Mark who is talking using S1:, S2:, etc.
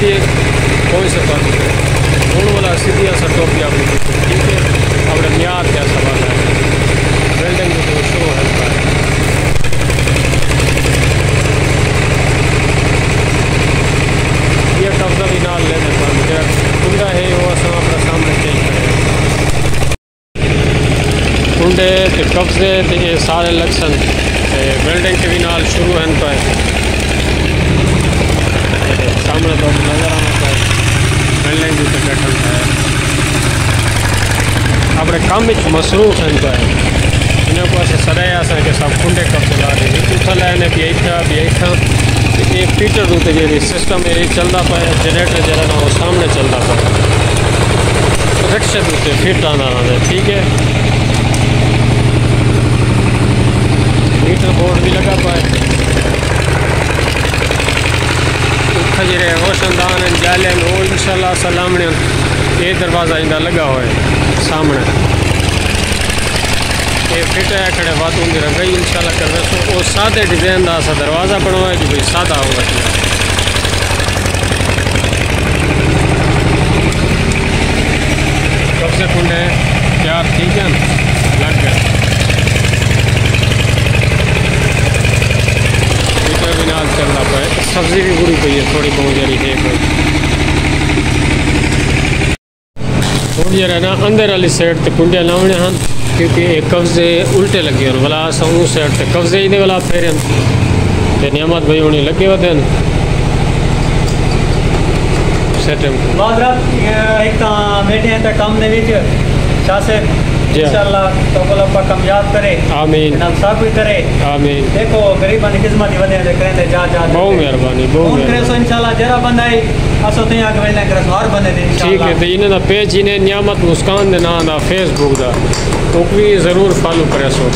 S1: سیدھی کوئی سے بات ہوں والا سیدھی اصا ٹوپی آپ ٹھیک ہے اپنے معیار کیا سوال ہے بلڈنگ جو شروع ہے یہ قبضہ بھی نال لینے پر مجھے کنڈا ہے وہ اصل اپنا سامنے چینج کنڈے تے قبضے تے یہ سارے لکسن بلڈنگ کے بھی نال شروع ہیں پہ بھی تے بیٹھن اپنے کام وچ مصروف ہیں پہ انہیں کو ایسے سڑایا سا کہ سب کنڈے قبضے لا رہے ہیں اتھا لینے بھی ایتھا بھی ایتھا یہ فیٹر دوتے جی سسٹم یہ چلتا پہ جنریٹر جہاں نا وہ سامنے ہے پہ رکشے دوتے فٹ آنا رہا ٹھیک ہے میٹر بورڈ بھی لگا پائے کھجرے روشن دان ہیں، جالے ہیں، وہ انشاءاللہ سلامنے یہ دروازہ اندہ لگا ہوئے سامنے۔ یہ فٹ ہے، کھڑے بات ہوں گی رنگئی انشاءاللہ کر رہے سو وہ سادے ڈیزائن دا سا دروازہ بنوا ہے، جو بھی سادہ ہوگا کب سے کنڈے تیار ٹھیک ہے لگ گئے فٹر بھی نال چل رہا پہ سبزی بھی بری پی ہے تھوڑی بہت جاری ہے کوئی تھوڑی جرا نا اندر والی سائڈ تے کنڈے لاؤنے ہیں کیونکہ یہ قبضے الٹے لگے ہیں والا اساں اس سائڈ تے قبضے ہی دے والا پھیرے تے نعمت بھائی ہونی لگے ہوتے ہیں سیٹم
S2: معذرت ایک تا بیٹھے ہیں تا کام دے وچ شاہ سے انشاءاللہ تو اللہ پاک کامیاب کرے
S1: آمین
S2: صاحب بھی کرے
S1: آمین
S2: دیکھو غریباں دی خدمت ودے دے کریں دے جا جا
S1: بہت مہربانی بہت
S2: فون کرے سو
S1: مہربانی
S2: انشاءاللہ جرا بندہ ہے اسو تے آگے ویلنے کرے سو ہر بندے دے
S1: ٹھیک ہے
S2: انشاءاللہ
S1: تو انہیں دا پیج انہیں نعمت مسکان دے نا دا فیس بک دا وہ بھی ضرور فالو کرے سو